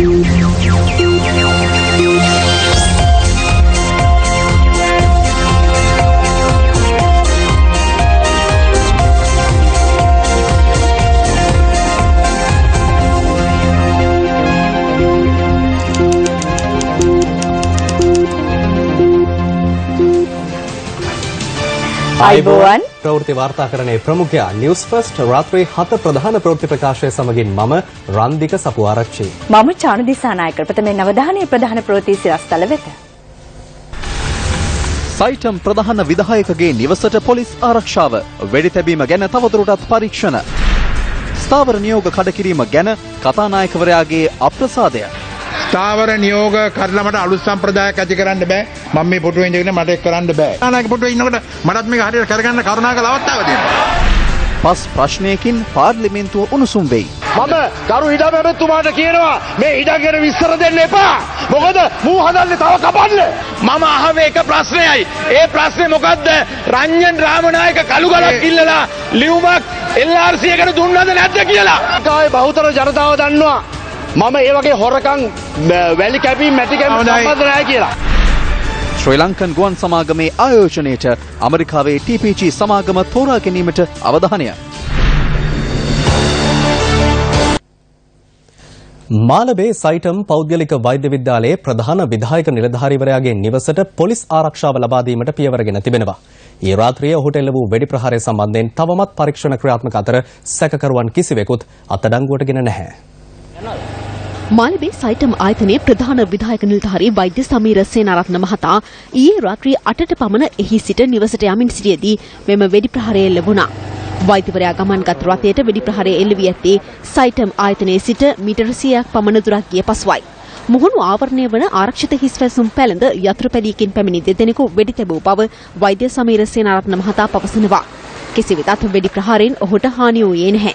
you. අයිබෝවන් ප්‍රවෘත්ති වාර්තාකරණයේ ප්‍රමුඛයා news first රාත්‍රී 7 ප්‍රධාන ප්‍රවෘත්ති ප්‍රකාශය සමගින් මම රන්දික සපුආරච්චි. මම චානුදිසානායක ප්‍රථමයෙන් අවධානයේ ප්‍රධාන ප්‍රවෘත්ති සිරස්තල වෙත. සයිටම් ප්‍රධාන විධායකගේ නිවසට පොලිස් ආරක්ෂාව වෙඩි තැබීම ගැන තවදුරටත් පරීක්ෂණ. ස්ථාවර නියෝග කඩකිරීම ගැන කතානායකවරයාගේ අප්‍රසාදය. ස්ථාවර නියෝග කරලා මට අලුත් සම්ප්‍රදායක් ඇති කරන්න බෑ මම මේ පුටුවේ ඉඳගෙන මට ඒක කරන්න බෑ නායක පුටුවේ ඉන්නකොට මටත් මේක හරියට කරගන්න කරුණාකර අවස්ථාව දෙන්න පස් ප්‍රශ්නයකින් පාර්ලිමේන්තුව උණුසුම් වෙයි. මම ගරු ඉඩම් ඇමතුමාට කියනවා මේ ඉඩම් ගැන විස්තර දෙන්න එපා. මොකද මූ හදන්නේ තව කපන්න. මම අහවේ එක ප්‍රශ්නයයි. ඒ ප්‍රශ්නේ මොකද්ද? රංජන් රාමනායක කළු ගලක් ඉල්ලලා ලියුමක් LRC එකට දුන්නද නැද්ද කියලා. කායේ බහුතර ජනතාව දන්නවා. මම ඒ වගේ හොරකම් වැලි කැපීම් සම්බන්ධ නැහැ කියලා. ශ්‍රී ලංකන් ගුවන් සමාගමේ ආයෝජනයට ඇමරිකාවේ TPG සමාගම තෝරා ගැනීමට අවධානය. මාලබේ සයිටම් පෞද්ගලික වෛද්‍ය විද්‍යාලයේ ප්‍රධාන විධායක නිලධාරීවරයාගේ නිවසට පොලිස් ආරක්ෂාව ලබා දීමට පියවරගෙන තිබෙනවා. ඊ රාත්‍රියේ ඔහුට එල්ල වූ වෙඩි ප්‍රහාරය සම්බන්ධයෙන් තවමත් පරීක්ෂණ ක්‍රියාත්මක අතර සැකකරුවන් කිසිවෙකුත් අත්අඩංගුවටගෙන නැහැ. මාලබේ සයිටම් ආයතනයේ ප්‍රධාන විධායක නිලධාරී වෛද්‍ය සමීර සේනාරත්න මහතා ඊයේ රාත්‍රී 8ට පමණ එහි සිට නිවසට යමින් සිටියේදී මෙම වෙඩි ප්‍රහාරය ලැබුණා. වෛද්‍යවරයා ගමන්ගත් රථයට වෙඩි ප්‍රහාරය එල්ල වී ඇත්තේ සයිටම් ආයතනයේ සිට මීටර 100ක් පමණ දුරක් ගිය පසුවයි. මුහුණු ආවරණය වන ආරක්ෂිත හිස්වැසුම් පැළඳ යතුරුපැදියකින් පැමිණි දෙදෙනෙකු වෙඩි තැබූ බව වෛද්‍ය සමීර සේනාරත්න මහතා පවසනවා. කෙසේ වෙතත් වෙඩි ප්‍රහාරයෙන් ඔහුට හානි වූයේ නැහැ.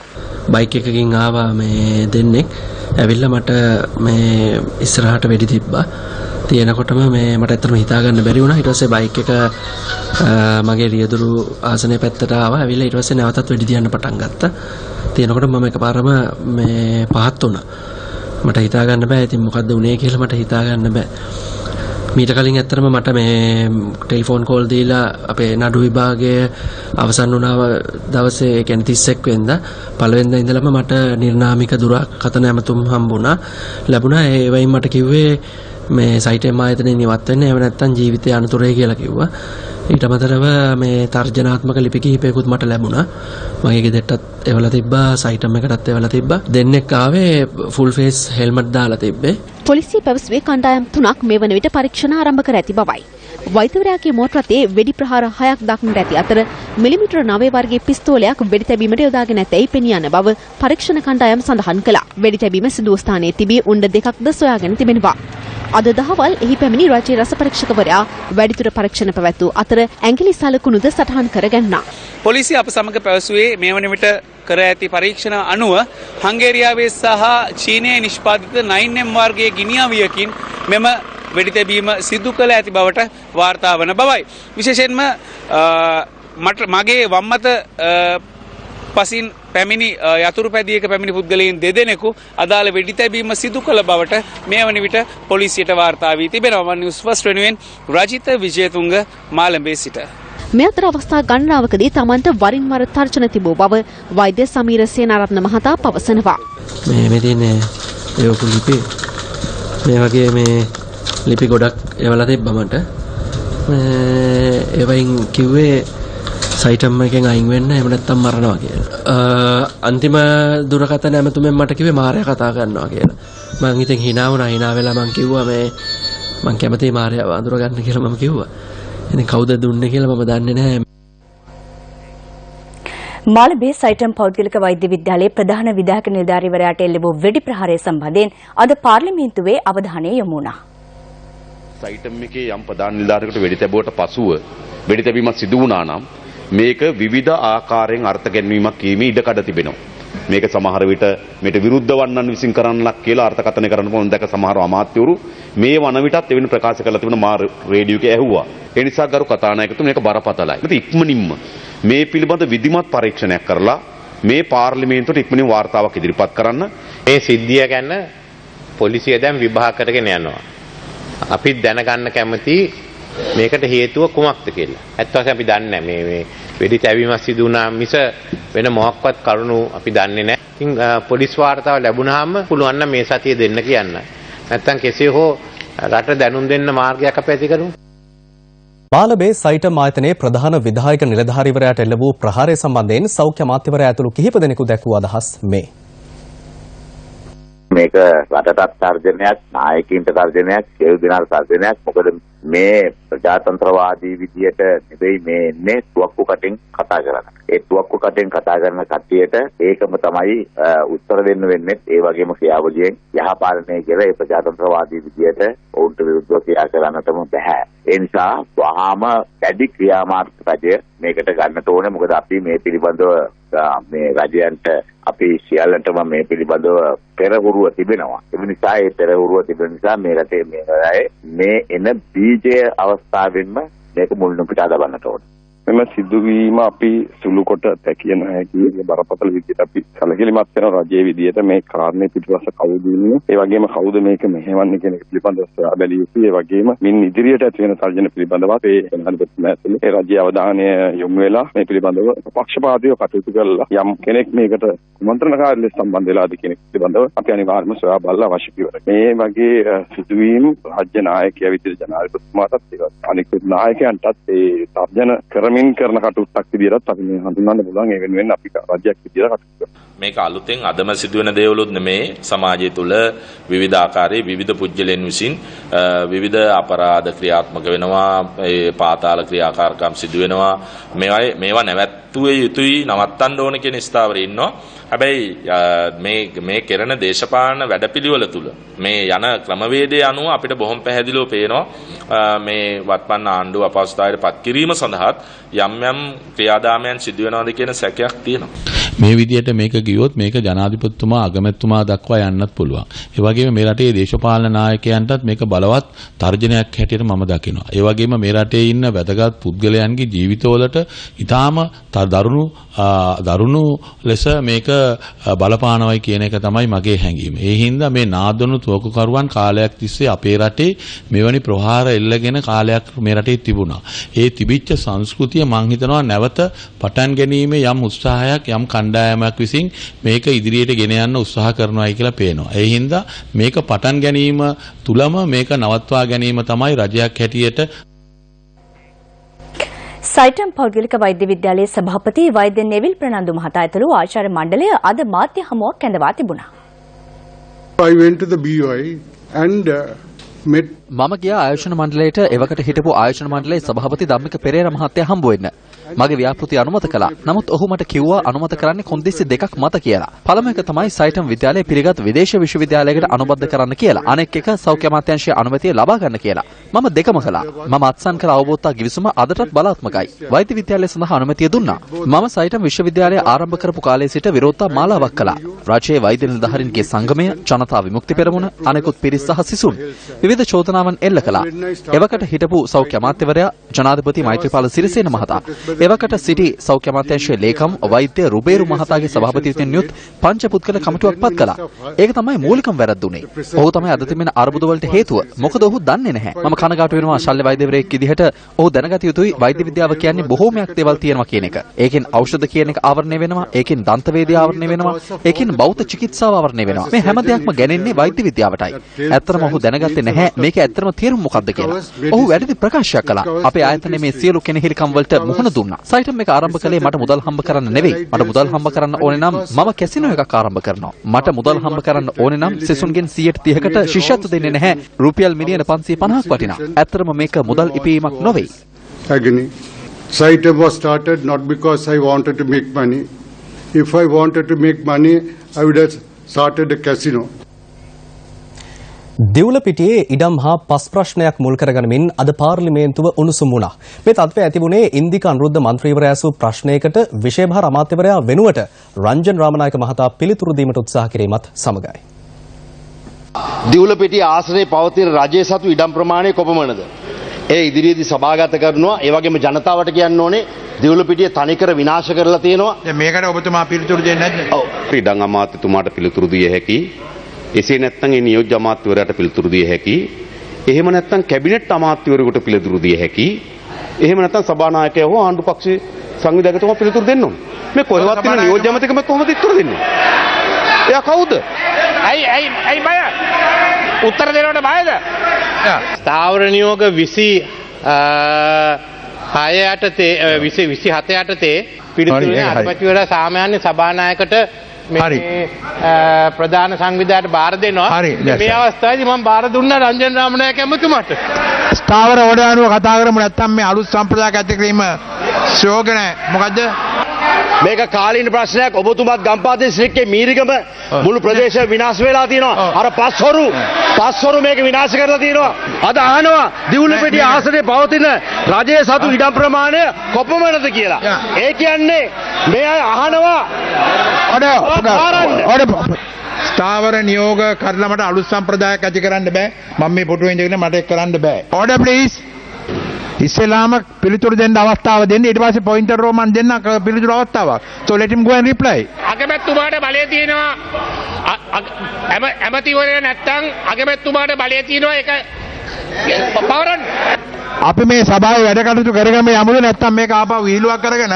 බයික් එකකින් ආවා මේ දෙන්නෙක් ඇවිල්ලා මට මේ ඉස්සරහට වෙඩි තිබ්බා. තියෙනකොටම මේ මට ඇත්තටම හිතා ගන්න බැරි වුණා. ඊට පස්සේ බයික් එක මගේ රියදුරු ආසනයේ පැත්තට ආවා. ඇවිල්ලා ඊට පස්සේ නැවතත් වෙඩි තියන්න පටන් ගත්තා. තියෙනකොට මම එකපාරම මේ පහත් වුණා. මට හිතා ගන්න බෑ. ඉතින් මොකද්ද වුනේ කියලා මට හිතා ගන්න බෑ. මීට කලින් ඇත්තරම මට මේ ටෙලිෆෝන් කෝල් දීලා අපේ නඩු විභාගය අවසන් වුණාව දවසේ ඒ කියන්නේ 31 වෙනිදා පළවෙනිදා ඉඳලම මට නිර්නාමික දුරකථන ඇමතුම් හම්බුණා. ලැබුණා. ඒ වයින් මට කිව්වේ මේ සයිට් ආයතනයෙන් ඉවත් වෙන්න. එහෙම නැත්නම් ජීවිතය අනතුරේ කියලා කිව්වා. ඊට අමතරව මේ තර්ජනාත්මක ලිපි කිහිපයකුත් මට ලැබුණා. මගේ ගෙදරටත් එවලා තිබ්බා සයිටම් එකටත් එවලා තිබ්බා. දෙන්නෙක් ආවේ ෆුල් ෆේස් හෙල්මට් දාලා තිබ්බේ. පොලිසිය පැවසුවේ කණ්ඩායම් තුනක් මේ වන විට පරීක්ෂණ ආරම්භ කර ඇති බවයි. වෛද්‍යවරයාගේ මෝටර රථයේ වෙඩි ප්‍රහාර 6ක් දක්නට ඇති අතර මිලිමීටර 9 වර්ගයේ පිස්තෝලයක් වෙඩි තැබීමට යොදාගෙන ඇතැයි පෙනී යන බව පරීක්ෂණ කණ්ඩායම් සඳහන් කළා. වෙඩි තැබීම සිදු ස්ථානයේ තිබී උණ්ඩ දෙකක්ද සොයාගෙන තිබෙනවා. අද දහවල් එහි පැමිණි රජයේ රස පරීක්ෂකවරයා වැඩිදුර පරීක්ෂණ පැවැත්වූ අතර ඇඟිලි සලකුණුද සටහන් කර ගැන්නා. පොලිසිය අප සමග පැවසුවේ මේ වන විට කර ඇති පරීක්ෂණ අනුව හංගේරියාවේ සහ චීනයේ නිෂ්පාදිත 9M වර්ගයේ ගිනියවියකින් මෙම වෙඩිතැබීම සිදු කළ ඇති බවට වාර්තා වන බවයි. විශේෂයෙන්ම මට මගේ වම්මත පසින් පැමිණි යතුරු පැදියක පැමිණි පුද්ගලයන් දෙදෙනෙකු අදාළ වෙඩි තැබීම සිදු කළ බවට මේ වන විට පොලිසියට වාර්තා වී තිබෙනවා. නිවුස් ෆස්ට් වෙනුවෙන් රජිත විජේතුංග මාළඹේ සිට. මේ අතර අවස්ථා ගණනාවකදී තමන්ට වරින් වර තර්ජන තිබූ බව වෛද්‍ය සමීර සේනාරත්න මහතා පවසනවා. මේ මේ තියෙන්නේ ඒවපු ලිපි මේ වගේ මේ ලිපි ගොඩක් එවලා තිබ්බ මට. ඒවයින් කිව්වේ සයිටම් එකෙන් අයින් වෙන්න එහෙම නැත්නම් මරනවා කියලා. අන්තිම දුරකථන ඇමතුමෙන් මට කිව්වේ මාරයා කතා කරනවා කියලා. මං ඉතින් hina වුණා hina වෙලා මං කිව්වා මේ මං කැමතියි මාරයා වඳුර ගන්න කියලා මම කිව්වා. ඉතින් කවුද දුන්නේ කියලා මම දන්නේ නැහැ. මාලබේ සයිටම් පෞද්ගලික වෛද්‍ය විද්‍යාලයේ ප්‍රධාන විධායක නිලධාරීවරයාට එල්ල වූ වෙඩි ප්‍රහාරය සම්බන්ධයෙන් අද පාර්ලිමේන්තුවේ අවධානය යොමු වුණා. සයිටම් එකේ යම් ප්‍රධාන නිලධාරියෙකුට වෙඩි තැබුවට පසුව වෙඩි තැබීමක් සිදු වුණා නම් මේක විවිධ ආකාරයෙන් අර්ථ ගැන්වීමක් කීමේ ඉඩකඩ තිබෙනවා. මේක සමහර විට මේට විරුද්ධ වන්නන් විසින් කරන්නලක් කියලා අර්ථකථනය කරන්න පුළුවන් දැක සමහර අමාත්‍යවරු මේ වන විටත් එවැනි ප්‍රකාශ කරලා තිබුණ මා රේඩියෝ එකේ ඇහුවා. ඒ නිසා ගරු කතානායකතුමා මේක බරපතලයි. මේක ඉක්මනින්ම මේ පිළිබඳ විධිමත් පරීක්ෂණයක් කරලා මේ පාර්ලිමේන්තුවට ඉක්මනින් වාර්තාවක් ඉදිරිපත් කරන්න. මේ සිද්ධිය ගැන පොලිසිය දැන් විභාග කරගෙන යනවා. අපිත් දැනගන්න කැමති මේකට හේතුව කුමක්ද කියලා. ඇත්ත වශයෙන්ම අපි දන්නේ නැහැ මේ මේ වෙඩි තැබීමක් සිදු වුණා මිස වෙන මොකක්වත් කරුණු අපි දන්නේ නැහැ. ඉතින් අ, පොලිස් වාර්තාව ලැබුණාම පුළුවන් නම් මේ සතිය දෙන්න කියන්න. නැත්තම් කෙසේ හෝ රට දැනුම් දෙන්න මාර්ගයක් අපි ඇති කරමු. මාලබේ සයිටම් ආයතනයේ ප්‍රධාන විධායක නිලධාරිවරයාට එල්ල වූ ප්‍රහාරය සම්බන්ධයෙන් සෞඛ්‍ය අමාත්‍යවරයා ඇතුළු කිහිප දෙනෙකු දැක්වූ අදහස් මේ. මේක රටටත් තර්ජනයක් නායකින්ට තර්ජනයක් සියලු දෙනාට තර්ජනයක්. මොකද මේ ප්‍රජාතන්ත්‍රවාදී විදියට නෙවෙයි මේ එන්නේ තුවක්කු කටෙන් කතා කරන. ඒ තුවක්කු කටෙන් කතා කරන කට්ටියට ඒකම තමයි අ, උත්තර දෙන්න වෙන්නේ ඒ වගේම ක්‍රියාවලියෙන් යහපාලනය කියලා ඒ ප්‍රජාතන්ත්‍රවාදී විදියට ඔවුන්ට විරුද්ධව ක්‍රියා කරන්නටම බෑ. ඒ නිසා වහාම වැඩි ක්‍රියාමාර්ග රජය මේකට ගන්නට ඕනේ මොකද අපි මේ පිළිබඳව අ, මේ රජයන්ට අපි සියල්ලටම මේ පිළිබඳව පෙරහුරුව තිබෙනවා. ඒ නිසා ඒ පෙරහුරුව තිබෙන නිසා මේ රටේ මේ රටේ මේ එන බීජය අවස්ථාවෙන්ම මේක මුලින්ම පිටා දබන්නට ඕනේ. මෙම සිදුවීම අපි සුළු කොට දැකිය නොහැකි බරපතල විදිහට අපි සැලකිලිමත් වෙන රජයේ විදිහට මේ කාරණේ පිටුපස කවුද ඉන්නේ? ඒ වගේම කවුද මේක මෙහෙවන්නේ කියන එක පිළිබඳව සොයා බැලිය යුතුයි. ඒ වගේම මින් ඉදිරියට ඇති වෙන තර්ජන පිළිබඳව අපේ ජනාධිපතිතුමා ඇතුළේ ඒ රජයේ අවධානය යොමු වෙලා මේ පිළිබඳව පක්ෂපාතීව කටයුතු කරලා යම් කෙනෙක් මේකට කුමන්ත්‍රණකාරී ලෙස සම්බන්ධ වෙලාද කියන එක පිළිබඳව අපි අනිවාර්යයෙන්ම සොයා බලලා අවශ්‍ය පියවර. මේ වගේ අ, සිදුවීම් රාජ්‍ය නායකයා විදිහට ජනාධිපතිතුමාටත් ඒ වගේම අනිකුත් නායකයන්ටත් ඒ තර්ජන කරමින් කරන කටයුත්තක් විදිහටත් අපි මේ හඳුන්වන්න පුළුවන්. ඒ වෙනුවෙන් අපි රජයක් විදිහට කටයුතු කරනවා. මේක අලුතෙන් අදම සිදුවෙන දේවලුත් නෙමේ. සමාජය තුළ විවිධ ආකාරයේ විවිධ පුද්ගලයන් විසින් අ, විවිධ අපරාධ ක්‍රියාත්මක වෙනවා. ඒ පාතාල ක්‍රියාකාරකම් සිදු වෙනවා මේවා මේවා නැවැත්තුවේ යුතුයි නවත්තන්න ඕන කියන ස්ථාවරේ ඉන්නවා. හැබැයි අ, මේ මේ කෙරෙන දේශපාලන වැඩපිළිවෙල තුළ මේ යන ක්‍රමවේදය අනුව අපිට බොහොම පැහැදිලිව පේනවා. අ, මේ වත්පන්න ආණ්ඩුව අපහසුතාවයට පත් කිරීම සඳහාත් යම් යම් ක්‍රියාදාමයන් සිදු වෙනවද කියන සැකයක් තියෙනවා. මේ විදිහට මේක ගියොත් මේක ජනාධිපතිතුමා අගමැතිතුමා දක්වා යන්නත් පුළුවන්. ඒ වගේම මේ රටේ දේශපාලන නායකයන්ටත් මේක බලවත් තර්ජනයක් හැටියට මම දකිනවා. ඒ වගේම මේ රටේ ඉන්න වැදගත් පුද්ගලයන්ගේ ජීවිතවලට ඊටාම ත- දරුණු ආ, දරුණු ලෙස මේක ආ, බලපානවයි කියන එක තමයි මගේ හැඟීම. ඒ හින්දා මේ නාදනු තුවකුකරුවන් කාලයක් තිස්සේ අපේ රටේ මෙවැනි ප්‍රහාර එල්ලගෙන කාලයක් මේ රටේ තිබුණා. ඒ තිබිච්ච සංස්කෘතිය මං හිතනවා නැවත පටන් ගැනීමේ යම් උත්සාහයක් යම් කණ්ඩායමක් විසින් මේක ඉදිරියට ගෙන යන්න උත්සාහ කරනවායි කියලා පේනවා. ඒ හින්දා මේක පටන් ගැනීම තුලම මේක නවත්වා ගැනීම තමයි රජයක් හැටියට සයිටම් පෞද්ගලික වෛද්‍ය විද්‍යාලයේ සභාපති වෛද්‍ය නෙවිල් ප්‍රනන්දු මහතා ඇතුළු ආචාර්ය මණ්ඩලය අද මාධ්‍ය හමුවක් කැඳවා තිබුණා. I went to the BOI and uh, met මම ගියා ආයෝජන මණ්ඩලයට එවකට හිටපු ආයෝජන මණ්ඩලයේ සභාපති ධම්මික පෙරේර මහත්තයා හම්බ වෙන්න. මගේ ව්‍යාපෘති අනුමත කළා. නමුත් ඔහු මට කිව්වා අනුමත කරන්නේ කොන්දේසි දෙකක් මත කියලා. පළමු එක තමයි සයිටම් විද්‍යාලය පිළිගත් විදේශ විශ්වවිද්‍යාලයකට අනුබද්ධ කරන්න කියලා. අනෙක් එක සෞඛ්‍ය අමාත්‍යාංශයේ අනුමැතිය ලබා ගන්න කියලා. මම දෙකම කළා. මම අත්සන් කළ අවබෝධතා ගිවිසුම අදටත් බලාත්මකයි. වෛද්‍ය විද්‍යාලය සඳහා අනුමැතිය දුන්නා. මම සයිටම් විශ්වවිද්‍යාලය ආරම්භ කරපු කාලයේ සිට විරෝධතා මාලාවක් කළා. රාජ්‍යයේ වෛද්‍ය නිලධාරීන්ගේ සංගමය, ජනතා විමුක්ති පෙරමුණ, අනෙකුත් පිරිස් සහ සිසුන් විවිධ චෝදනාවන් එල්ල කළා. එවකට හිටපු සෞඛ්‍ය අමාත්‍යවරයා ජනාධිපති මෛත්‍රීපාල සිරිසේන මහතා එවකට සිටි සෞඛ්‍ය අමාත්‍යාංශයේ ලේකම් වෛද්‍ය රුබේරු මහතාගේ සභාපතිත්වයෙන් යුත් පංච පුද්ගල කමිටුවක් පත් කළා. ඒක තමයි මූලිකම වැරද්දුනේ. ඔහු තමයි අද තිබෙන අර්බුද වලට හේතුව. මොකද ඔහු දන්නේ නැහැ. මම කනගාටු වෙනවා ශල්‍ය වෛද්‍යවරයෙක් විදිහට ඔහු දැනගත යුතුයි වෛද්‍ය විද්‍යාව කියන්නේ බොහෝමයක් දේවල් තියෙනවා කියන එක. ඒකෙන් ඖෂධ කියන එක ආවරණය වෙනවා. ඒකෙන් දන්තවේදී ආවරණය වෙනවා. ඒකෙන් බෞද්ධ චිකිත්සාව ආවරණය වෙනවා. මේ හැම දෙයක්ම ගැනෙන්නේ වෛද්‍ය විද්‍යාවටයි. ඇත්තටම ඔහු දැනගත්තේ නැහැ මේක ඇත්තටම තේරුම මොකක්ද කියලා. ඔහු වැරදි ප්‍රකාශයක් කළා. අපේ ආයතනයේ මේ සියලු කෙනෙහිලිකම් වලට මුහුණ දුන්නා. සයිටම් එක ආරම්භ කළේ මට මුදල් හම්බ කරන්න නෙවෙයි. මට මුදල් හම්බ කරන්න ඕනේ නම් මම කැසිනෝ එකක් ආරම්භ කරනවා. මට මුදල් හම්බ කරන්න ඕනේ නම් සිසුන්ගෙන් 130කට ශිෂ්‍යත්ව දෙන්නේ නැහැ. රුපියල් මිලියන 550ක් වටිනා. ඇත්තටම මේක මුදල් ඉපීමක් නොවේ. agony. Saitem was started not because I wanted to make money. If I wanted to make money, I would have started a casino. දිවුලපිටියේ ඉඩම් හා පස් ප්‍රශ්නයක් මුල් කරගනිමින් අද පාර්ලිමේන්තුව උණුසුම් වුණා. මේ තත්ත්වය ඇතිවුණේ ඉන්දික අනුරුද්ධ මන්ත්‍රීවරයා ඇසූ ප්‍රශ්නයකට විශේෂභාර අමාත්‍යවරයා වෙනුවට රංජන් රාමනායක මහතා පිළිතුරු දීමට උත්සාහ කිරීමත් සමගයි. දිවුලපිටිය ආසනයේ පවතින රජය සතු ඉඩම් ප්‍රමාණය කොපමණද? ඒ ඉදිරියේදී සභාගත කරනවා. ඒ වගේම ජනතාවට කියන්න ඕනේ දිවුලපිටිය තනිකර විනාශ කරලා තියෙනවා. දැන් මේකට ඔබතුමා පිළිතුරු දෙන්නේ නැද්ද? ඉඩම් අමාත්‍යතුමාට පිළිතුරු දිය හැකි එසේ නැත්නම් ඒ නියෝජ්‍ය අමාත්‍යවරයාට පිළිතුරු දිය හැකි. එහෙම නැත්නම් කැබිනට් අමාත්‍යවරයෙකුට පිළිතුරු දිය හැකි. එහෙම නැත්නම් සභානායකයා හෝ ආණ්ඩු පක්ෂයේ සංවිධායකතුමා පිළිතුරු දෙන්න ඕනේ. මේ කොහෙවත් තියෙන නියෝජ්‍ය අමාත්‍යකම කොහොමද උත්තර දෙන්නේ? එයා කවුද? ඇයි ඇයි ඇයි බය? උත්තර දෙනවට බයද? ස්ථාවර නියෝග 20 හය යටතේ විසි හත යටතේ පිළිතුරේ අධිපතිවරයා සාමාන්‍ය සභානායකට මේ ප්‍රධාන සංවිධායට බාර දෙනවා. මේ අවස්ථාවේදී මම බාර දුන්නා රංජන් රාමනායක ඇමතුමාට. ස්ථාවර ඕඩානුව කතා කරමු නැත්තම් මේ අලුත් සම්ප්‍රදායක් ඇති කිරීම නැහැ මොකද්ද මේක කාලීන ප්‍රශ්නයක්. ඔබතුමත් ගම්පා දිස්ත්‍රික්කයේ මීරිගම මුළු ප්‍රදේශය විනාශ වෙලා තියෙනවා. අර පස්හොරු පස්හොරු මේක විනාශ කරලා තියෙනවා. අද අහනවා දිවුලපෙටිය ආසනයේ පවතින රජයේ සතු ඉඩම් ප්‍රමාණය කොපමණද කියලා. ඒ කියන්නේ මේ අය අහනවා. ස්ථාවර නියෝග කරලා මට අලුත් සම්ප්‍රදායක් ඇති කරන්න බෑ. මම මේ පුටුවේ ඉඳගෙන මට කරන්න බෑ. ඕඩර් ප්ලීස් ඉස්සෙල්ලාම පිළිතුරු දෙන්න අවස්ථාව දෙන්න. ඊට පස්සේ පොයින්ටර් රෝ මන් දෙන්න පිළිතුරු අවස්ථාවක්. So let him go and reply. අගමැතිතුමාට බලය තියෙනවා. ඇමතිවරයා නැත්තම් අගමැතිතුමාට බලය තියෙනවා. ඒක පවරන්න අපි මේ සභාවේ වැඩ කටයුතු කරගෙන යමුද නැත්තම් මේක ආපහු විහිළුවක් කරගෙන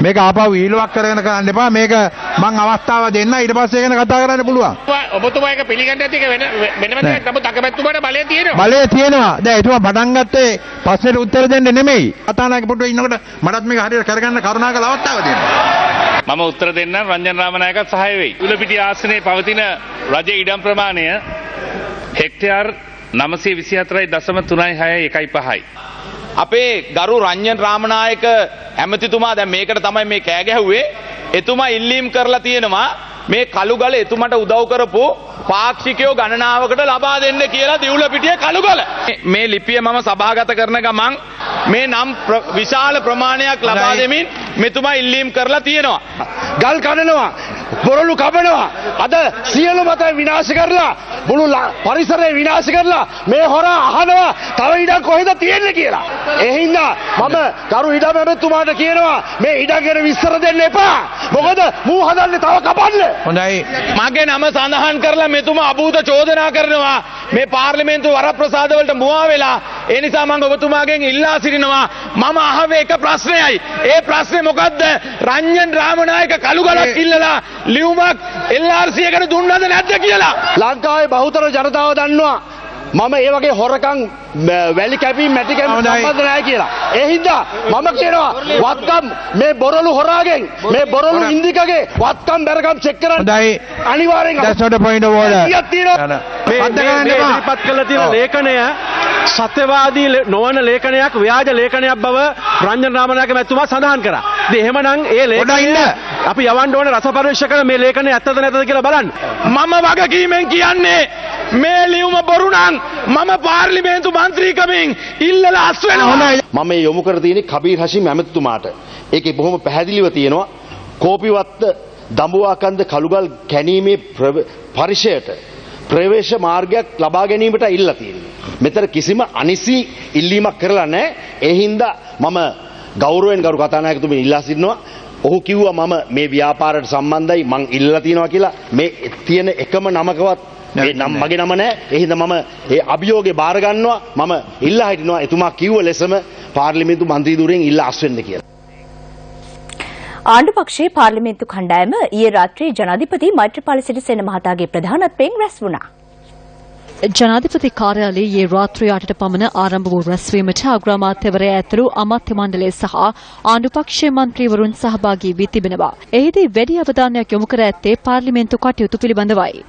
මේක ආපහු විහිළුවක් කරගෙන කරන්න එපා. මේක මං අවස්ථාව දෙන්න. ඊට පස්සේ ගැන කතා කරන්න පුළුවන්. ඔබතුමා එක පිළිගන්න ඇති එක වෙන වෙනම දෙයක්. නමුත් අගමැතිතුමාට බලය තියෙනවා. බලය තියෙනවා. දැන් එතුමා පටන් ගත්තේ ප්‍රශ්නෙට උත්තර දෙන්න නෙමෙයි. කතානායක පුටුවේ ඉන්නකොට මටත් මේක හරියට කරගන්න කරුණාකර අවස්ථාව දෙන්න. මම උත්තර දෙන්න රංජන් රාමනායකත් සහාය වෙයි. උලපිටිය ආසනයේ පවතින රජයේ ඉඩම් ප්‍රමාණය හෙක්ටයාර් 924.36 අපේ ගරු රංජන් රාමනායක ඇමතිතුමා දැන් මේකට තමයි මේ කෑ ගැහුවේ. එතුමා ඉල්ලීම් කරලා තියෙනවා මේ කළුගල එතුමට උදව් කරපු පාක්ෂිකයෝ ගණනාවකට ලබා දෙන්න කියලා දිවුල පිටිය කළුගල. මේ ලිපිය මම සභාගත කරන ගමන් මේ නම් විශාල ප්‍රමාණයක් ලබා දෙමින් මෙතුමා ඉල්ලීම් කරලා තියෙනවා. ගල් කඩනවා බොරලු කපනවා අද සියලු මත විනාශ කරලා මුළු පරිසරය විනාශ කරලා මේ හොරා අහනවා තව ඉඩම් කොහෙද තියෙන්නේ කියලා. ඒ හින්දා මම කරු ඉඩම් ඇමතුමාට කියනවා මේ ඉඩම් ගැන විස්තර දෙන්න එපා. මොකද මූ හදන්නේ තව කපන්න. හොඳයි. මගේ නම සඳහන් කරලා මෙතුමා අභූත චෝදනා කරනවා මේ පාර්ලිමේන්තු වරප්‍රසාද වලට මුවා වෙලා ඒ නිසා මම ඔබතුමාගෙන් ඉල්ලා සිටිනවා මම අහවේ එක ප්‍රශ්නයයි. ඒ ප්‍රශ්නේ මොකද්ද? රංජන් රාමනායක කළුගලක් ඉල්ලලා ලියුමක් LRC එකට දුන්නද නැද්ද කියලා. ලංකාවේ බහුතර ජනතාව දන්නවා මම ඒ වගේ හොරකම් වැලි කැපීම් මැටි කැපීම් සම්බන්ධ නැහැ කියලා. ඒ හින්දා මම කියනවා වත්කම් මේ බොරළු හොරාගෙන් මේ බොරළු ඉන්දිකගේ වත්කම් බැරකම් චෙක් කරන්න. හොඳයි. අනිවාර්යෙන් that's not a point of order. මේ ඉදිරිපත් කළ තියෙන ලේඛනය සත්‍යවාදී නොවන ලේඛනයක් ව්‍යාජ ලේඛනයක් බව රංජන් රාමනායක මැතිතුමා සඳහන් කරා. ඉතින් එහෙමනම් ඒ ලේඛනය අපි යවන්න ඕනේ රස පරීක්ෂකව මේ ලේඛනය ඇත්තද නැතද කියලා බලන්න. මම වගකීමෙන් කියන්නේ මේ ලියුම බොරු නම් මම පාර්ලිමේන්තු මන්ත්‍රීකමින් ඉල්ලලා අස් වෙනවා. මම මේ යොමු කර තියෙන්නේ කබීර් හෂිම් ඇමතුමාට. ඒකේ බොහොම පැහැදිලිව තියෙනවා කෝපිවත්ත දඹුවාකන්ද කළුගල් කැණීමේ පරිශයට ප්‍රවේශ මාර්ගයක් ලබා ගැනීමට ඉල්ලා තියෙනවා. මෙතන කිසිම අනිසි ඉල්ලීමක් කරලා නැහැ. ඒ හින්දා මම ගෞරවයෙන් ගරු කතානායකතුමිය ඉල්ලා සිටිනවා. ඔහු කිව්වා මම මේ ව්‍යාපාරයට සම්බන්ධයි මං ඉල්ලලා තියෙනවා කියලා මේ තියෙන එකම නමකවත් ඒ නම් මගේ නම නෑ ඒ හින්දා මම ඒ අභියෝගේ බාර ගන්නවා මම ඉල්ලා හිටිනවා එතුමා කිව්ව ලෙසම පාර්ලිමේන්තු මන්ත්‍රී ධුරයෙන් ඉල්ලා අස් වෙන්න කියලා. ආණ්ඩු පක්ෂයේ පාර්ලිමේන්තු කණ්ඩායම ඊයේ රාත්‍රියේ ජනාධිපති මෛත්‍රීපාල සිරිසේන මහතාගේ ප්‍රධානත්වයෙන් රැස් වුණා. ජනාධිපති කාර්යාලයේ ඊයේ රාත්‍රිය 8ට පමණ ආරම්භ වූ රැස්වීමට අග්‍රාමාත්‍යවරයා ඇතුළු අමාත්‍ය මණ්ඩලය සහ ආණ්ඩු පක්ෂයේ මන්ත්‍රීවරුන් සහභාගී වී තිබෙනවා. එහිදී වැඩි අවධානයක් යොමු කර ඇත්තේ පාර්ලිමේන්තු කටයුතු පිළිබඳවයි.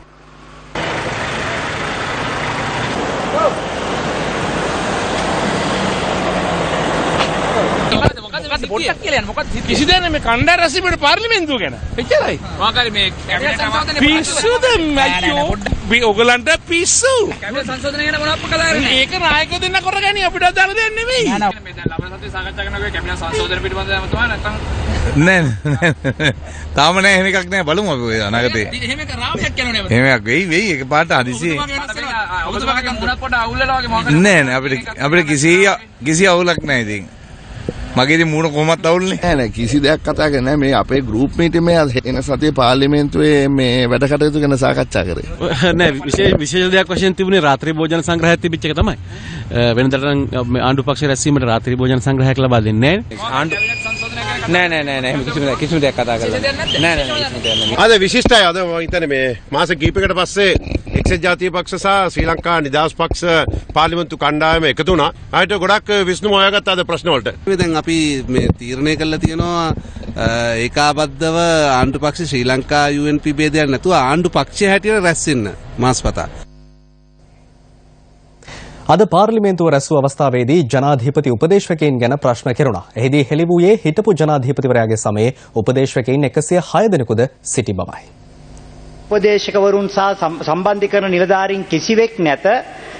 පොඩ්ඩක් කියලා යන්න. මොකක්ද කිසි දෙයක් මේ කණ්ඩායම් පාර්ලිමේන්තුව ගැන. එච්චරයි. මොකක්ද මේ කැබිනට් සංශෝධනය පිස්සුද අයියෝ ඔයගලන්ට පිස්සු. කැබිනට් සංශෝධනය ගැන මොනවද කතා කරන්නේ ඒක නායකයෝ දෙන්න කරගන්නේ අපිට අදාළ දෙයක් නෙමෙයි. මේ දැන් ලබන සතියේ සාකච්ඡා කරනවා කැබිනට් සංශෝධන පිළිබඳව තමයි නැත්තම් නෑ තාම නෑ එහෙම එකක් නෑ. බලමු අපි අනාගතේ. එහෙම එක රාමයක් යනවනේ එහෙම එකක් වෙයි වෙයි. ඒක පාට හදිසියේ ඔබතුමාගේ මුණක් පොඩ අවුල් වෙලා වගේ මොකක්ද? නෑ නෑ. අපිට අපිට කිසි කිසි අවුලක් නෑ ඉතින් මගේදී මූණ කොහොමත් අවුල්නේ. නෑ නෑ කිසි දෙයක් කතා කරන්නේ නෑ මේ අපේ ගෲප් මීටිමේ එන සතියේ පාර්ලිමේන්තුවේ මේ වැඩ කටයුතු ගැන සාකච්ඡා කරේ. නෑ විශේෂ විශේෂ දෙයක් වශයෙන් තිබුණේ රාත්‍රී භෝජන සංග්‍රහයක් තිබිච්ච එක තමයි. වෙනදට ආණ්ඩු පක්ෂ රැස්වීමට රාත්‍රී භෝජන සංග්‍රහයක් ලබා දෙන්නේ නෑ. නෑ නෑ නෑ නෑ කිසිම දෙයක් කිසිම දෙයක් කතා කරලා නෑ නෑ කිසිම දෙයක් නෑ. අද විශිෂ්ටයි අද මම හිතන්නේ මේ මාස කිහිපයකට පස්සේ එක්සත් ජාතික පක්ෂ සහ ශ්‍රී ලංකා නිදහස් පක්ෂ පාර්ලිමේන්තු කණ්ඩායම එකතු වුණා. ආයෙත් ගොඩක් විශ්ණු හොයාගත්ත අද ප්‍රශ්න වලට. දැන් අපි මේ තීරණය කළා තියෙනවා ඒකාබද්ධව ආණ්ඩු පක්ෂ ශ්‍රී ලංකා UNP ભેදයක් නැතුව ආණ්ඩු පක්ෂය හැටියට රැස් වෙන්න මාස්පතා. අද පාර්ලිමේන්තුව රැස්වූ අවස්ථාවේදී ජනාධිපති උපදේශකයින් ගැන ප්‍රශ්න කෙරුණා. එහිදී හෙළි වූයේ හිටපු ජනාධිපතිවරයාගේ සමයේ උපදේශකයින් 106 දෙනෙකුද සිටි බවයි. උපදේශකවරුන් සහ සම්බන්ධීකරණ නිලධාරීන් කිසිවෙක් නැත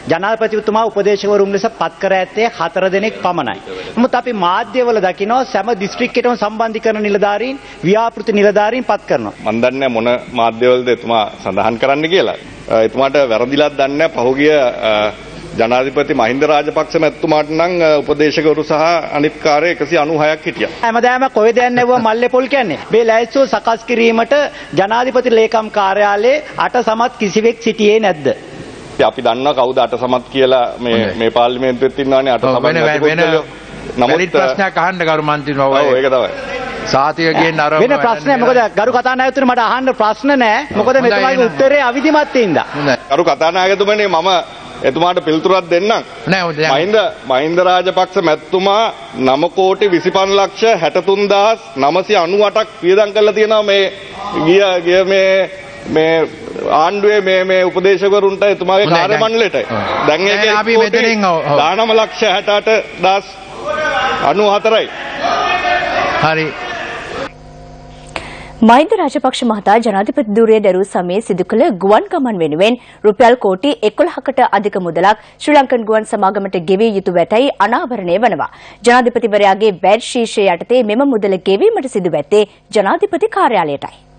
ජනාධිපතිතුමා උපදේශකවරුන් ලෙස පත් කර ඇත්තේ හතර දෙනෙක් පමණයි. නමුත් අපි මාධ්‍යවල දකිනවා සෑම දිස්ත්‍රික්කයකම සම්බන්ධීකරණ නිලධාරීන් ව්‍යාපෘති නිලධාරීන් පත් කරනවා. මම දන්නේ මොන මාධ්‍යවලද එතුමා සඳහන් කරන්න කියලා. එතුමාට වැරදිලත් දන්නේ පහුගිය ජනාධිපති මහින්ද රාජපක්ෂ මැතිතුමාට නම් උපදේශකවරු සහ අනිත් කාර්ය 196ක් හිටියා. හැමදාම කොහෙද යන්නේ නැවුව මල්ලේ පොල් කියන්නේ. මේ ලැයිස්තුව සකස් කිරීමට ජනාධිපති ලේකම් කාර්යාලයේ අට සමත් කිසිවෙක් සිටියේ නැද්ද? අපි දන්නවා කවුද අට සමත් කියලා මේ මේ පාර්ලිමේන්තුවෙත් ඉන්නවානේ අට සමත් නමුත් ප්‍රශ්නයක් අහන්න ගරු මන්ත්‍රීතුමා. ඔව් ඒක තමයි. සාතික ගේන්න අර වෙන ප්‍රශ්නයක් මොකද ගරු කතානායකතුමා මට අහන්න ප්‍රශ්න නැහැ. මොකද මෙතුමාගේ උත්තරේ අවිධිමත් හින්දා. ගරු කතානායකතුමනේ මම එතුමාට පිළිතුරක් දෙන්නම්. මහින්ද මහින්ද රාජපක්ෂ මැතිතුමා 9 කෝටි 25 ලක්ෂ 63998ක් වියදම් කරලා තියෙනවා මේ ගිය ගිය මේ මේ ආණ්ඩුවේ මේ මේ උපදේශකවරුන්ට එතුමාගේ කාර්ය මණ්ඩලයට. දැන් ඒකේ අපි මෙතනින් 19 ලක්ෂ 68094යි. හරි. මහින්ද රාජපක්ෂ මහතා ජනාධිපති ධූරය දැරූ සමයේ සිදු කළ ගුවන් ගමන් වෙනුවෙන් රුපියල් කෝටි 11කට අධික මුදලක් ශ්‍රී ලංකන් ගුවන් සමාගමට ගෙවිය යුතු වැටයි අනාවරණය වනවා. ජනාධිපතිවරයාගේ වැඩ් ශීර්ෂය යටතේ මෙම මුදල ගෙවීමට සිදු ඇත්තේ ජනාධිපති කාර්යාලයටයි.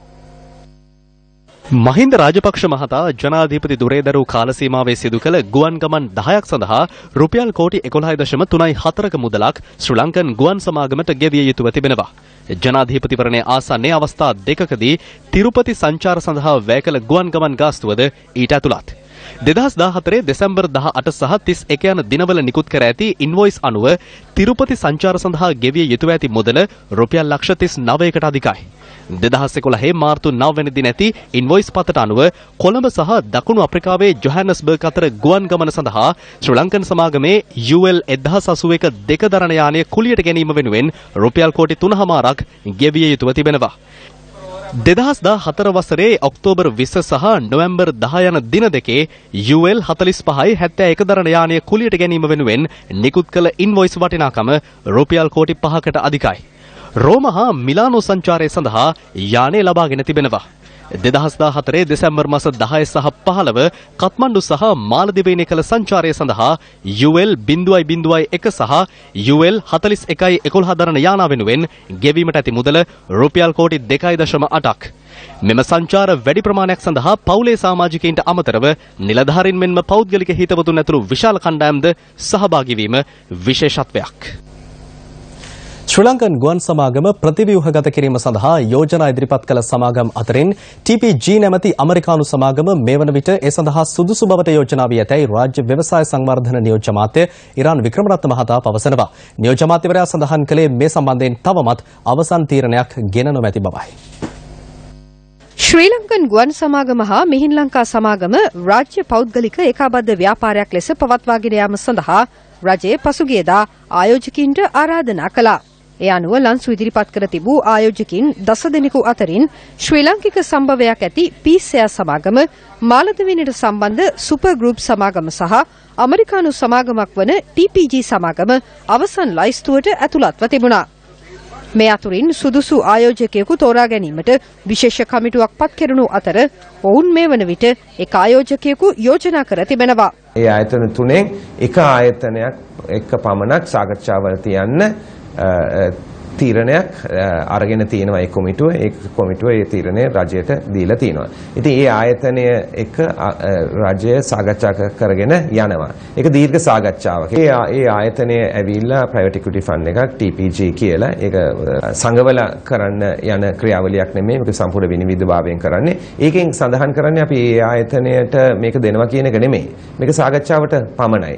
මහින්ද රාජපක්ෂ මහතා ජනාධිපති දුරේදරූ කාල සීමාවේ සිදු කළ ගුවන් ගමන් 10ක් සඳහා රුපියල් කෝටි 11.34ක මුදලක් ශ්‍රී ලංකන් ගුවන් සමාගමට ගෙවිය යුතුව තිබෙනවා. ජනාධිපතිවරණයේ ආසන්නයේ අවස්ථා දෙකකදී තිරුපති සංචාර සඳහා වැය කළ ගුවන් ගමන් ගාස්තුවද ඊට ඇතුළත්. දෙදහස් දාහතරේ දෙසැම්බර් දහ අට සහ තිස් එක යන දිනවල නිකුත් කර ඇති ඉන්වොයිස් අනුව තිරුපති සංචාර සඳහා ගෙවිය යුතුව ඇති මුදල රුපියල් ලක්ෂ තිස් නවයකට අධිකයි. දෙදහස් එකොළහේ මාර්තු නවවැනි දින ඇති ඉන්වොයිස් පතට අනුව කොළඹ සහ දකුණු අප්‍රිකාවේ ජොහැනස්බර්ග් අතර ගුවන් ගමන සඳහා ශ්‍රී ලංකන් සමාගමේ UL 1081 දෙක දරණ යානය කුලියට ගැනීම වෙනුවෙන් රුපියල් කෝටි 3මාරක් ගෙවිය යුතුව තිබෙනවා. දෙදහස් දා හතර වසරේ ඔක්තෝබර් විස්ස සහ නොවැම්බර් දහ යන දින දෙකේ UL හතලිස් පහයි හැත්තෑ එක දරණ යානය කුලියට ගැනීම වෙනුවෙන් නිකුත් කළ ඉන්වොයිස් වටිනාකම රුපියල් කෝටි පහකට අධිකයි. රෝම හා මිලානෝ සංචාරය සඳහා යානය ලබාගෙන තිබෙනවා. දෙදහස් හතරේ දෙසැම්බර් මස දහය සහ පහළව කත්මණ්ඩු සහ මාලදිවයිනේ කළ සංචාරය සඳහා UL බිඳුවයි බිඳුවයි එක සහ UL හතලිස් එකයි එකොළහ දරන යානා වෙනුවෙන් ගෙවීමට ඇති මුදල රුපියල් කෝටි දෙකයි දශම අටක්. මෙම සංචාර වැඩි ප්‍රමාණයක් සඳහා පවුලේ සාමාජිකයින්ට අමතරව නිලධාරින් මෙන්ම පෞද්ගලික හිතවතුන් ඇතුළු විශාල කණ්ඩායම්ද සහභාගී වීම විශේෂත්වයක්. ශ්‍රී ලංකන් ගුවන් සමාගම ප්‍රතිව්‍යුහගත කිරීම සඳහා යෝජනා ඉදිරිපත් කළ සමාගම් අතරින් TPG නැමැති අමරිකානු සමාගම මේ වන විට ඒ සඳහා සුදුසු බවට යෝජනා වී ඇතැයි රාජ්‍ය ව්‍යවසාය සංවර්ධන නියෝජ්‍ය මාත්‍ය ඉරාන් වික්‍රමරත්න මහතා පවසනවා. නියෝජ්‍ය මාත්‍යවරයා සඳහන් කළේ මේ සම්බන්ධයෙන් තවමත් අවසන් තීරණයක් ගෙන නොමැති බවයි. ශ්‍රී ලංකන් ගුවන් සමාගම හා මිහින් ලංකා සමාගම රාජ්‍ය පෞද්ගලික ඒකාබද්ධ ව්‍යාපාරයක් ලෙස පවත්වාගෙන යාම සඳහා රජය පසුගියදා ආයෝජකින්ට ආරාධනා කළා. ඒ අනුව ලන්සු ඉදිරිපත් කර තිබූ ආයෝජකින් දස දෙනෙකු අතරින් ශ්‍රී ලංකික සම්භවයක් ඇති පීසයා සමාගම මාලදවෙනට සම්බන්ධ සුපර් ගෲප් සමාගම සහ අමරිකානු සමාගමක් වන TPG සමාගම අවසන් ලයිස්තුවට ඇතුළත්ව තිබුණා. මේ අතුරින් සුදුසු ආයෝජකයෙකු තෝරා ගැනීමට විශේෂ කමිටුවක් පත් කෙරුණු අතර ඔවුන් මේ වන විට එක ආයෝජකයෙකු යෝජනා කර තිබෙනවා. ඒ ආයතන තුනෙන් එක ආයතනයක් එක්ක පමණක් සාකච්ඡාවලට යන්න තීරණයක් අරගෙන තියෙනවා ඒ කොමිටුව ඒ කොමිටුව ඒ තීරණය රජයට දීලා තියෙනවා. ඉතින් ඒ ආයතනය එක්ක රජය සාකච්ඡා කරගෙන යනවා. ඒක දීර්ඝ සාකච්ඡාවක්. ඒ ඒ ආයතනය ඇවිල්ලා ප්‍රයිවට් ඉක්විටි ෆන්ඩ් එකක් TPG කියලා ඒක සංගවල කරන්න යන ක්‍රියාවලියක් නෙමෙයි මේක සම්පූර්ණ විනිවිදභාවයෙන් කරන්නේ. ඒකෙන් සඳහන් කරන්නේ අපි ඒ ආයතනයට මේක දෙනවා කියන එක නෙමෙයි. මේක සාකච්ඡාවට පමණයි.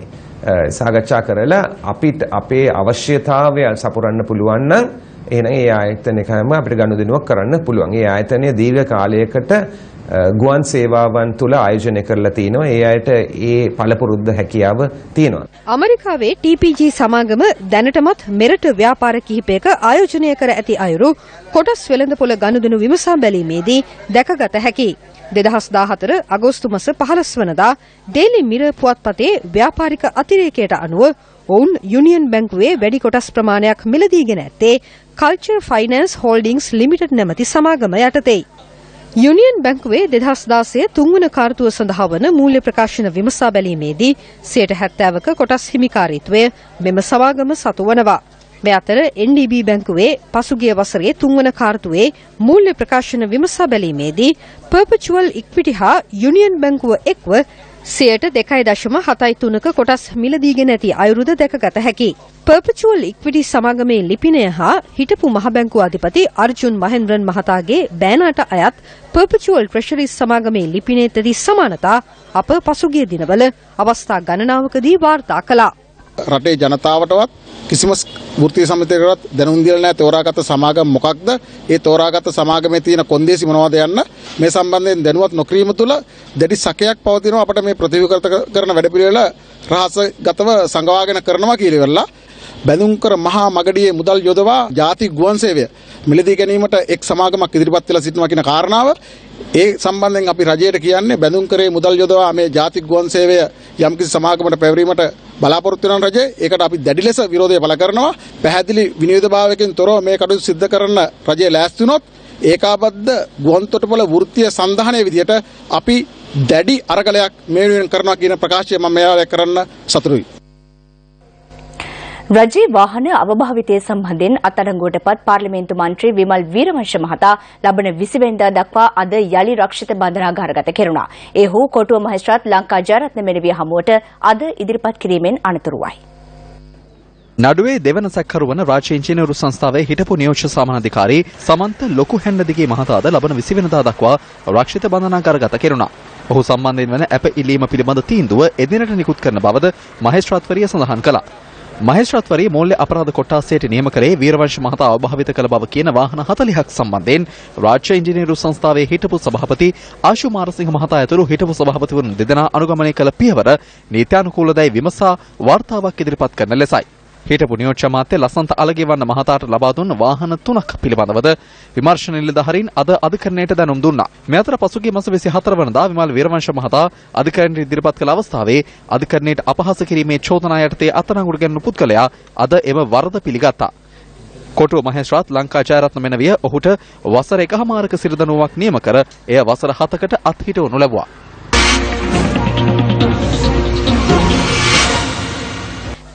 සාකච්ඡා කරලා අපිට අපේ අවශ්‍යතාවය සපුරන්න පුළුවන් නම් එහෙනම් ඒ ආයතනයකම අපිට ගනුදෙනුවක් කරන්න පුළුවන්. ඒ ආයතනය දීර්ඝ කාලයකට ගුවන් සේවාවන් තුල ආයෝජනය කරලා තිනවා. ඒ අයට ඒ පළපුරුද්ද හැකියාව තියෙනවා. ඇමරිකාවේ TPG සමාගම දැනටමත් මෙරට ව්‍යාපාර කිහිපයක ආයෝජනය කර ඇති අයුරු කොටස් වෙළඳපොළ ගනුදෙනු විමසා බැලීමේදී දැකගත හැකියි. දෙදහස් දාහතර අගෝස්තු මස පහළස් වනදා ඩේලි මිර පුවත්පතේ ව්‍යාපාරික අතිරේකයට අනුව ඔවුන් යුනියන් බැංකුවේ වැඩි කොටස් ප්‍රමාණයක් මිලදීගෙන ඇත්තේ කල්චර් ෆයිනන්ස් හෝල්ඩිංස් ලිමිටඩ් නැමති සමාගම යටතේ. යුනියන් බැංකුවේ දෙදහස් දාසය තුන්වන කාර්තුව සඳහා වන මූල්‍ය ප්‍රකාශන විමසා බැලීමේදී සයට හැත්තෑවක කොටස් හිමිකාරීත්වය මෙම සමාගම සතු වනවා. මේ අතර NDB බැංකුවේ පසුගිය වසරේ තුන්වන කාර්තුවේ මූල්‍ය ප්‍රකාශන විමසා බැලීමේදී පර්පචුවල් ඉක්විටි හා යුනියන් බැංකුව එක්ව සයට දෙකයි දශම හතයි තුනක කොටස් මිලදීගෙන ඇති අයුරුද දැකගත හැකි. පර්පචුවල් ඉක්විටි සමාගමේ ලිපිනය හා හිටපු මහබැංකු අධිපති අර්ජුන් මහෙන්ද්‍රන් මහතාගේ බෑනාට අයත් පර්පචුවල් ට්‍රෙෂරිස් සමාගමේ ලිපිනේ තැති සමානතා අප පසුගිය දිනවල අවස්ථා ගණනාවකදී වාර්තා කළා. රටේ ජනතාවටවත් කිසිම වෘත්තීය සමිතියකටවත් දැනුම් දීලා නැහැ. තෝරාගත්ත සමාගම මොකක්ද? ඒ තෝරාගත්ත සමාගමේ තියෙන කොන්දේසි මොනවද යන්න? මේ සම්බන්ධයෙන් දැනුවත් නොකිරීම තුළ දැඩි සැකයක් පවතිනවා. අපිට මේ ප්‍රතිවිකෘත කරන වැඩපිළිවෙල රහසගතව සංගවාගෙන කරනවා කියලා ඉවරලා බැඳුම් කර මහා මගඩියේ මුදල් යොදවා ජාති ගුවන් සේවය මිලදී ගැනීමට එක් සමාගමක් ඉදිරිපත් වෙලා සිටිනවා කියන කාරණාව. ඒ සම්බන්ධයෙන් අපි රජයට කියන්නේ බැඳුම් කරේ මුදල් යොදවා මේ ජාති ගුවන් සේවය යම්කිසි සමාගමකට පැවරීමට බලාපොරොත්තු වෙන රජය. ඒකට අපි දැඩි ලෙස විරෝධය පළ කරනවා. පැහැදිලි විනිවිදභාවයකින් තොරව මේ කටයුතු සිද්ධ කරන්න රජය ලෑස්ති වුණොත් ඒකාබද්ධ ගුවන් තොටුපළ වෘත්තීය සංධානයේ විදිහට අපි දැඩි අරගලයක් මේ වෙනුවෙන් කරනවා කියන ප්‍රකාශය මම මෙයාලා කරන්න සතුටුයි. රජයේ වාහන අවභාවිතය සම්බන්ධයෙන් අත්අඩංගුවටපත් පාර්ලිමේන්තු මන්ත්‍රී විමල් වීරවංශ මහතා ලබන 20 වෙනිදා දක්වා අද යලි රක්ෂිත බන්ධනාගාරගත කෙරුණා. ඒ හෝ කොටුව මහේස්ත්‍රාත් ලංකා ජයරත්න මෙනවිය හමුවට අද ඉදිරිපත් කිරීමෙන් අනතුරුවයි. නඩුවේ දෙවන සැකකරු වන රාජ්‍ය ඉංජිනේරු සංස්ථාවේ හිටපු නියෝජ්‍ය සාමානාධිකාරී සමන්ත ලොකු හැන්නදිගේ මහතාද ලබන 20 වෙනිදා දක්වා රක්ෂිත බන්ධනාගාරගත කෙරුණා. ඔහු සම්බන්ධයෙන් වන ඇප ඉල්ලීම පිළිබඳ තීන්දුව එදිනට නිකුත් කරන බවද මහේස්ත්‍රාත්වරිය සඳහන් කළා. මහේස්ත්‍රාත්වරී මූල්‍ය අපරාධ කොට්ටාසයට නියම කරේ වීරවංශ මහතා අවභාවිත කළ බව කියන වාහන 40ක් සම්බන්ධයෙන් රාජ්‍ය ඉංජිනේරු සංස්ථාවේ හිටපු සභාපති ආශු මාරසිංහ මහතා ඇතුළු හිටපු සභාපතිවරුන් දෙදෙනා අනුගමනය කළ පියවර නීත්‍යානුකූලදයි විමසා වාර්තාවක් ඉදිරිපත් කරන ලෙසයි. හිටපු නියෝජ්‍ය අමාත්‍ය ලසන්ත අලගිවන්න මහතාට ලබා දුන්න වාහන තුනක් පිළිබඳවද විමර්ශන නිලධාරීන් අද අධිකරණයට දැනුම් දුන්නා. මේ අතර පසුගිය මාස 24 වනදා විමල් වීරවංශ මහතා අධිකරණයට ඉදිරිපත් කළ අවස්ථාවේ අධිකරණයට අපහාස කිරීමේ චෝදනා යටතේ අත්අඩංගුවට ගැනුණු පුද්ගලයා අද එම වරද පිළිගත්තා. කොටුව මහේස්ත්‍රාත් ලංකා ජයරත්න මෙනවිය ඔහුට වසර එකහමාරක සිරදනුවක් නියම කර එය වසර 7කට අත්හිටවනු ලැබුවා.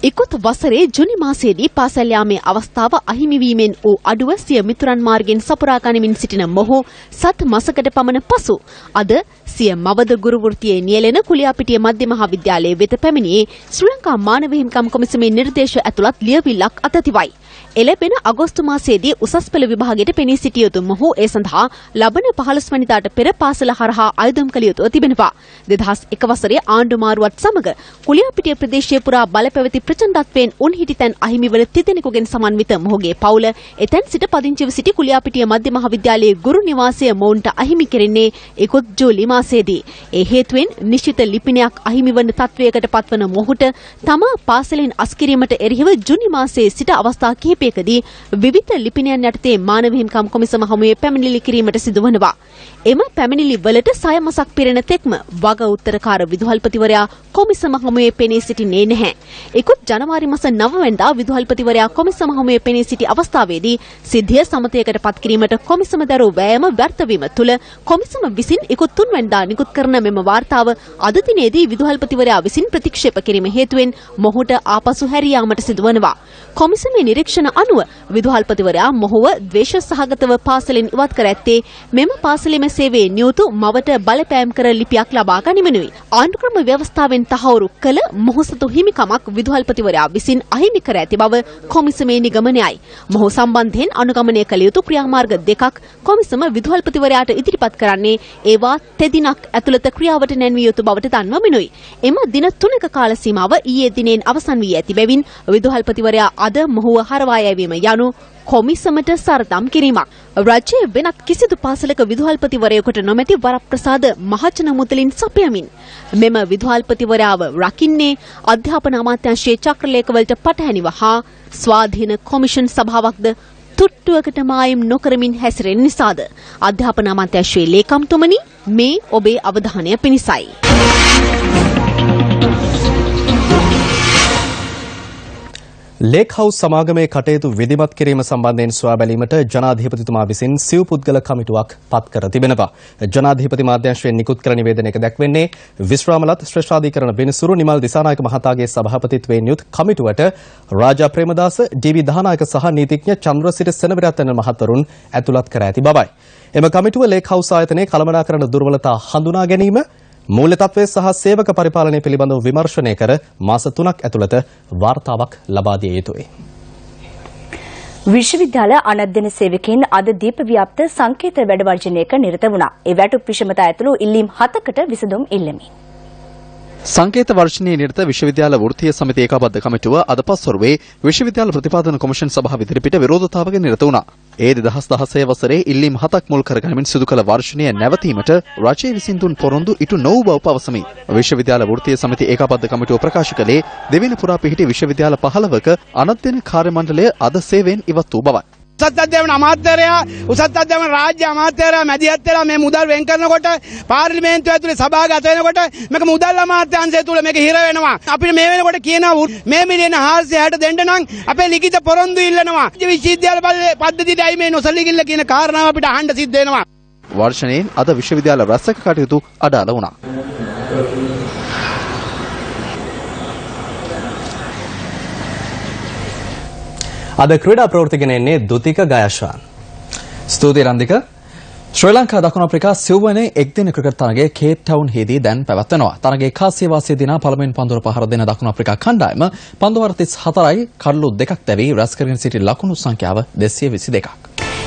ඉකුත් වසරේ ජුනි මාසයේදී පාසල් යාමේ අවස්ථාව අහිමිවීමෙන් වූ අඩුව සිය මිතුරන් මාර්ගෙන් සපුරා ගනිමින් සිටින මොහු සත් මසකට පමණ පසු අද සිය මවද ගුරු වෘත්තියේ නියැලෙන කුලියාපිටිය මධ්‍ය මහාවිද්‍යාලයේ වෙත පැමිණියේ ශ්‍රී ලංකා මානව හිමිකම් කොමිසමේ නිර්දේශ ඇතුළත් ලියවිල්ලක් අතතිවයි. එළැබෙන අගෝස්තු මාසයේදී උසස් පෙළ විභාගයට පෙනී සිටිය යුතු මොහු ඒ සඳහා ලබන 15 වෙනිදාට පෙර පාසල හරහා අයදුම් කළ යුතුව තිබෙනවා. 2001 වසරේ ආණ්ඩු මාරුවත් සමග කුලියාපිටිය ප්‍රදේශයේ පුරා බලපැවති ප්‍රචණ්ඩත්වයෙන් උන් හිටි තැන් අහිමිවන තිදෙනෙකුගෙන් සමන්විත මොහුගේ පවුල එතැන් සිට පදිංචිව සිටි කුලියාපිටිය මධ්‍ය මහාවිද්‍යාලයේ ගුරු නිවාසය මොවුන්ට අහිමි කෙරෙන්නේ ඉකුත් ජූලි මාසයේදී. ඒ හේතුවෙන් නිශ්චිත ලිපිනයක් අහිමිවන තත්වයකට පත්වන මොහුට තමා පාසලෙන් අස්කිරීමට එරෙහිව ජුනි මාසයේ සිට අවස්ථා කිහිපයකදී විවිධ ලිපිනයන් යටතේ මානව හිමිකම් කොමිසම හමුවේ පැමිණිලි කිරීමට සිදුවනවා. එම පැමිණිලි වලට සය මසක් පිරෙන තෙක්ම වග උත්තරකාර විදුහල්පතිවරයා කොමිසම හමුවේ පෙනී සිටින්නේ නැහැ. ඉකුත් ජනවාරි මාස 9 වෙනිදා විදුහල්පතිවරයා කොමිසම හමුවේ පෙනී සිටි අවස්ථාවේදී සිද්ධිය සමතයකට පත් කිරීමට කොමිසම දරූ වෑයම ව්‍යර්ථ වීම තුළ කොමිසම විසින් ඉකුත් 3 වෙනිදා නිකුත් කරන මෙම වාර්තාව අද දිනේදී විදුහල්පතිවරයා විසින් ප්‍රතික්ෂේප කිරීම හේතුවෙන් මොහුට ආපසු හැරී යාමට සිදුවනවා. කොමිසමේ නිරීක්ෂණ අනුව විදුහල්පතිවරයා මොහුව ද්වේෂ සහගතව පාසලෙන් ඉවත් කර ඇත්තේ මෙම පාසලේම සේවයේ නියුතු මවට බලපෑම් කර ලිපියක් ලබා ගනිමනුයි. ආණ්ඩුක්‍රම ව්‍යවස්ථාවෙන් තහවුරු කළ මොහු සතු හිමිකමක් විදුහල්පතිවරයා විසින් අහිමි කර ඇති බව කොමිසමේ නිගමනයයි. මොහු සම්බන්ධයෙන් අනුගමනය කළ යුතු ක්‍රියාමාර්ග දෙකක් කොමිසම විදුහල්පතිවරයාට ඉදිරිපත් කරන්නේ ඒවා තෙදිනක් ඇතුළත ක්‍රියාවට නැන්විය යුතු බවට දන්වමිනුයි. එම දින තුනක කාල සීමාව ඊයේ දිනෙන් අවසන් වී ඇති බැවින් විදුහල්පතිවරයා අද මොහුව හරවා යැවීම යනු කොමිසමට සරදම් කිරීමක්. රජයේ වෙනත් කිසිදු පාසලක විදුහල්පතිවරයෙකුට නොමැති වරප්‍රසාද මහජන මුදලින් සපයමින් මෙම විදුහල්පතිවරයාව රකින්නේ අධ්‍යාපන අමාත්‍යංශයේ චක්‍රලේඛවලට පටහැනිව හා ස්වාධීන කොමිෂන් සභාවක්ද තුට්ටුවකට මායිම් නොකරමින් හැසිරෙන නිසාද අධ්‍යාපන අමාත්‍යංශයේ ලේකම්තුමනි මේ ඔබේ අවධානය පිණිසයි. ලේක් හවුස් සමාගමේ කටයුතු විධිමත් කිරීම සම්බන්ධයෙන් සොයා බැලීමට ජනාධිපතිතුමා විසින් සිව් පුද්ගල කමිටුවක් පත් කර තිබෙනවා. ජනාධිපති මාධ්‍යංශයෙන් නිකුත් කර නිවේදනයක දැක්වෙන්නේ විශ්‍රාමලත් ශ්‍රේෂ්ඨාධිකරණ බිනිසුරු නිමල් දිසානායක මහතාගේ සභාපතිත්වයෙන් යුත් කමිටුවට රාජා ප්‍රේමදාස, ඩී.වී. දහනායක සහ නීතිඥ චන්ද්‍රසිරි සෙනවිරත්න මහතරුන් ඇතුළත් කර ඇති බවයි. එම කමිටුව ලේක් හවුස් ආයතනයේ කළමනාකරන දුර්වලතා හඳුනා ගැනීම මූල්‍ය තත්ත්වය සහ සේවක පරිපාලනය පිළිබඳව විමර්ශනය කර මාස තුනක් ඇතුළත වාර්තාවක් ලබා දිය යුතුයි. විශ්වවිද්‍යාල අනධ්‍යන සේවකයින් අද දීප ව්‍යාප්ත සංකේත වැඩවර්ජනයක නිරත වුණා. ඒ වැටුප් විෂමතා ඇතුළු ඉල්ලීම් හතකට විසඳුම් ඉල්ලමින්. සංකේත වර්ෂණයේ නිරත විශ්වවිද්‍යාල වෘත්තීය සමිති ඒකාබද්ධ කමිටුව අද පස්වරුවේ විශ්වවිද්‍යාල ප්‍රතිපාදන කොමිෂන් සභාව ඉදිරිපිට විරෝධතාවක නිරත වුණා. ඒ 2016 වසරේ ඉල්ලීම් හතක් මුල් කරගනිමින් සිදු කළ වර්ෂණය නැවතීමට රජය විසින් දුන් පොරොන්දු ඉටු නොවූ බව පවසමි. විශ්වවිද්‍යාල වෘත්තීය සමිති ඒකාබද්ධ කමිටුව ප්‍රකාශ කළේ දෙවෙනි පුරා පිහිටි විශ්වවිද්‍යාල 15ක අනධ්‍යයන කාර්ය මණ්ඩලය අද සේවයෙන් ඉවත් වූ බවයි. උසස් අධ්‍යාපන අමාත්‍යරයා උසස් අධ්‍යාපන රාජ්‍ය අමාත්‍යරයා මැදිහත් වෙලා මේ මුදල් වෙන් කරනකොට පාර්ලිමේන්තුව ඇතුලේ සභාගත වෙනකොට මේක මුදල් අමාත්‍යාංශය තුල මේක හිර වෙනවා. අපිට මේ වෙනකොට කියනවා මේ මිලියන 460 දෙන්න නම් අපේ ලිඛිත පොරොන්දු ඉල්ලනවා. විශ්වවිද්‍යාල පද්ධතියයි මේ නොසලී කියන කාරණාව අපිට අහන්න සිද්ධ වෙනවා. වර්ෂණයෙන් අද විශ්වවිද්‍යාල රැසක කටයුතු අඩාල වුණා. අද ක්‍රීඩා ප්‍රවෘත්තිගෙන එන්නේ දුතික ගයශාන්. ස්තුතියි රන්දික. ශ්‍රී ලංකා දකුණු අප්‍රිකා සිව්වනේ එක්දින ක්‍රිකට් තරගයේ කේප් ටවුන් හිදී දැන් පැවැත්වෙනවා. තරගයේ කාසිය වාසිය දිනා පළමුවෙන් පන්දුර පහර දෙන දකුණු අප්‍රිකා කණ්ඩායම පන්දු වාර 34යි කඩලු දෙකක් දැවී රැස් කරගෙන සිටි ලකුණු සංඛ්‍යාව 222ක්.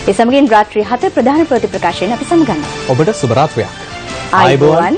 ඒ සමගින් රාත්‍රී 7 ප්‍රධාන ප්‍රවෘත්ති ප්‍රකාශයෙන් අපි සමගන්නවා. ඔබට සුබ රාත්‍රියක්. ආයුබෝවන්.